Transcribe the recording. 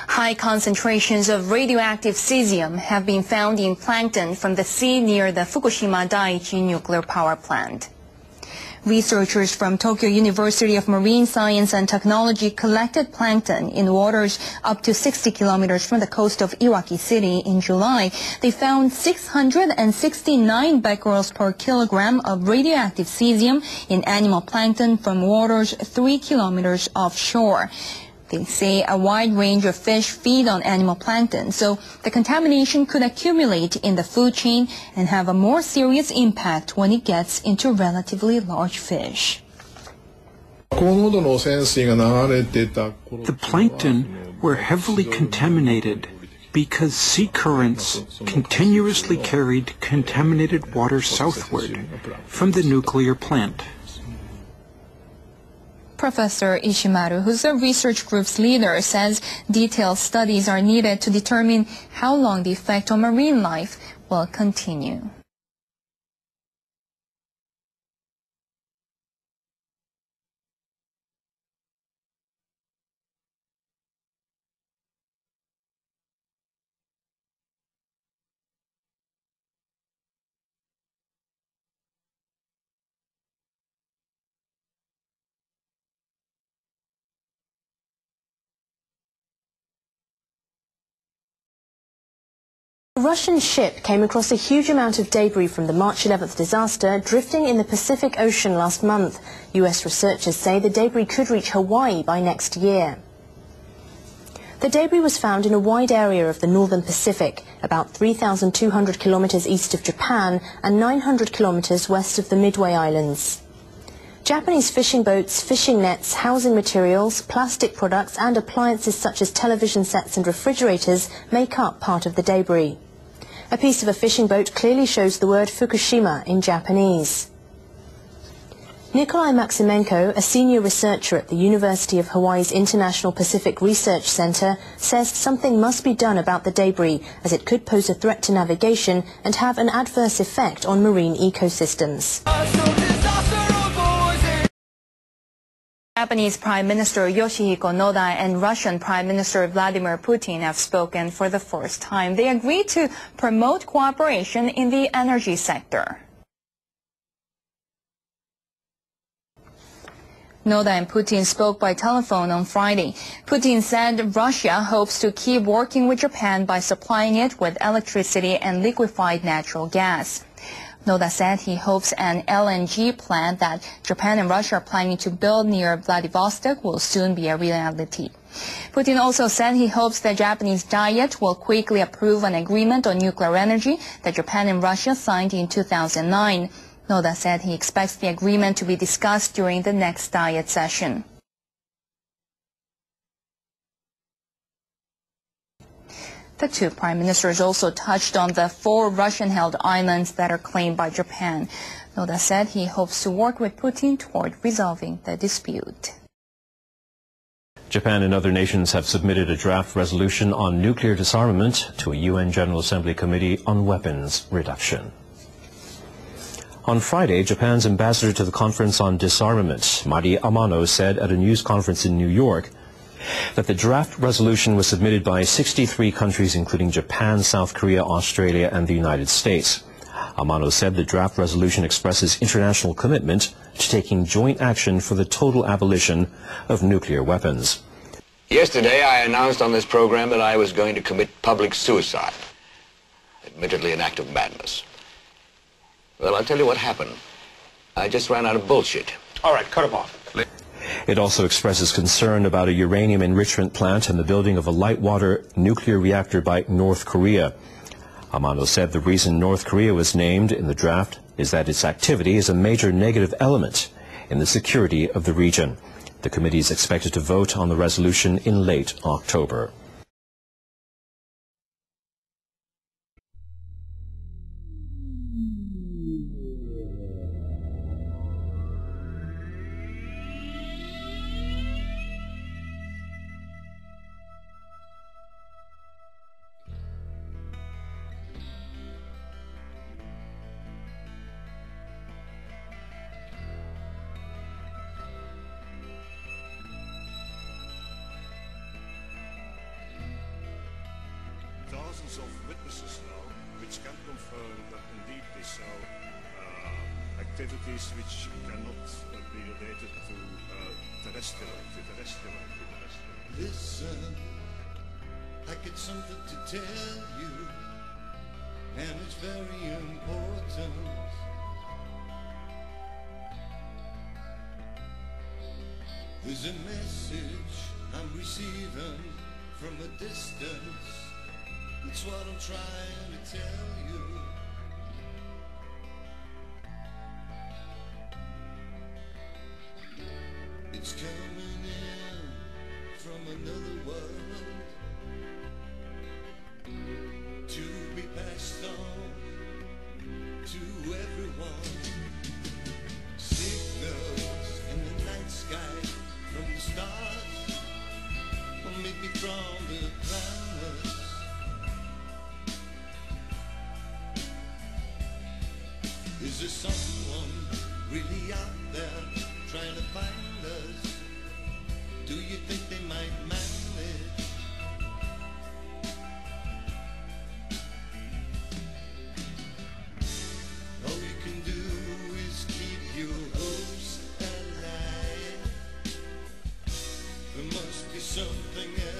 High concentrations of radioactive cesium have been found in plankton from the sea near the Fukushima Daiichi nuclear power plant. Researchers from Tokyo University of Marine Science and Technology collected plankton in waters up to 60 kilometers from the coast of Iwaki City in July. They found 669 becquerels per kilogram of radioactive cesium in animal plankton from waters 3 kilometers offshore. They say a wide range of fish feed on animal plankton, so the contamination could accumulate in the food chain and have a more serious impact when it gets into relatively large fish. The plankton were heavily contaminated because sea currents continuously carried contaminated water southward from the nuclear plant. Professor Ishimaru, who's the research group's leader, says detailed studies are needed to determine how long the effect on marine life will continue. A Russian ship came across a huge amount of debris from the March 11th disaster drifting in the Pacific Ocean last month. U.S. researchers say the debris could reach Hawaii by next year. The debris was found in a wide area of the northern Pacific, about 3,200 kilometers east of Japan and 900 kilometers west of the Midway Islands. Japanese fishing boats, fishing nets, housing materials, plastic products and appliances such as television sets and refrigerators make up part of the debris. A piece of a fishing boat clearly shows the word Fukushima in Japanese. Nikolai Maximenko, a senior researcher at the University of Hawaii's International Pacific Research Center, says something must be done about the debris as it could pose a threat to navigation and have an adverse effect on marine ecosystems. Japanese Prime Minister Yoshihiko Noda and Russian Prime Minister Vladimir Putin have spoken for the first time. They agreed to promote cooperation in the energy sector. Noda and Putin spoke by telephone on Friday. Putin said Russia hopes to keep working with Japan by supplying it with electricity and liquefied natural gas. Noda said he hopes an LNG plant that Japan and Russia are planning to build near Vladivostok will soon be a reality. Putin also said he hopes the Japanese Diet will quickly approve an agreement on nuclear energy that Japan and Russia signed in 2009. Noda said he expects the agreement to be discussed during the next Diet session. The two prime ministers also touched on the four Russian-held islands that are claimed by Japan. Noda said he hopes to work with Putin toward resolving the dispute. Japan and other nations have submitted a draft resolution on nuclear disarmament to a UN General Assembly Committee on Weapons Reduction. On Friday, Japan's ambassador to the Conference on Disarmament, Mari Amano, said at a news conference in New York that the draft resolution was submitted by 63 countries, including Japan, South Korea, Australia, and the United States. Amano said the draft resolution expresses international commitment to taking joint action for the total abolition of nuclear weapons. Yesterday, I announced on this program that I was going to commit public suicide. Admittedly, an act of madness. Well, I'll tell you what happened. I just ran out of bullshit. All right, cut him off. It also expresses concern about a uranium enrichment plant and the building of a light water nuclear reactor by North Korea. Amano said the reason North Korea was named in the draft is that its activity is a major negative element in the security of the region. The committee is expected to vote on the resolution in late October. Thousands of witnesses now which can confirm that indeed they show uh, activities which cannot uh, be related to uh, terrestrial, to terrestrial, to terrestrial. Listen, I got something to tell you, and it's very important. There's a message I'm receiving from a distance. That's what I'm trying to tell you. It's coming in from another world Is there someone really out there trying to find us? Do you think they might manage? All we can do is keep your hopes alive. There must be something else.